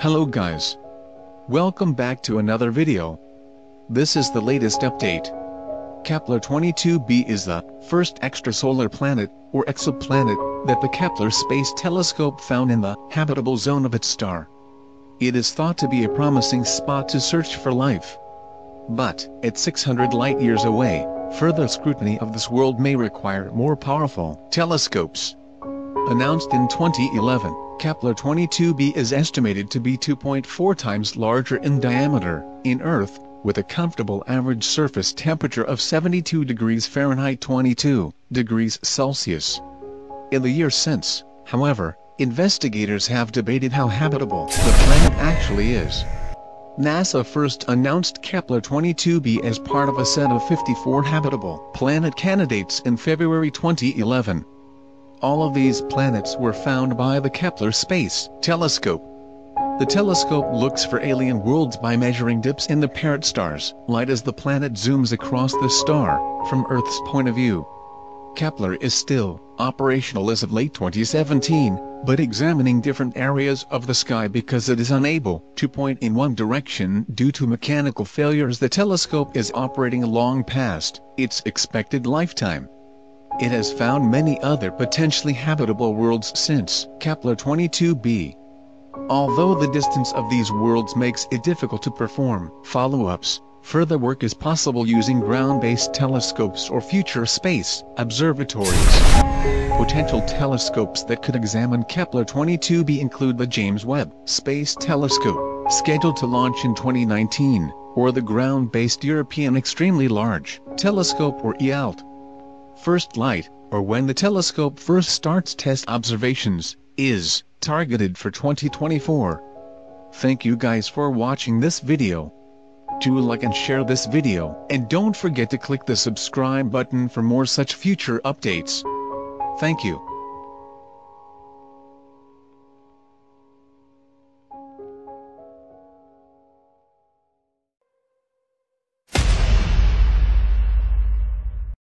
Hello guys. Welcome back to another video. This is the latest update. Kepler-22b is the first extrasolar planet, or exoplanet, that the Kepler Space Telescope found in the habitable zone of its star. It is thought to be a promising spot to search for life. But, at 600 light-years away, further scrutiny of this world may require more powerful telescopes. Announced in 2011, Kepler-22b is estimated to be 2.4 times larger in diameter, in Earth, with a comfortable average surface temperature of 72 degrees Fahrenheit 22 degrees Celsius. In the years since, however, investigators have debated how habitable the planet actually is. NASA first announced Kepler-22b as part of a set of 54 habitable planet candidates in February 2011. All of these planets were found by the Kepler Space Telescope. The telescope looks for alien worlds by measuring dips in the parent star's light as the planet zooms across the star, from Earth's point of view. Kepler is still operational as of late 2017, but examining different areas of the sky because it is unable to point in one direction due to mechanical failures the telescope is operating long past its expected lifetime. It has found many other potentially habitable worlds since Kepler-22b. Although the distance of these worlds makes it difficult to perform follow-ups, further work is possible using ground-based telescopes or future space observatories. Potential telescopes that could examine Kepler-22b include the James Webb Space Telescope, scheduled to launch in 2019, or the ground-based European Extremely Large Telescope or E-ELT first light, or when the telescope first starts test observations, is targeted for 2024. Thank you guys for watching this video. Do like and share this video, and don't forget to click the subscribe button for more such future updates. Thank you.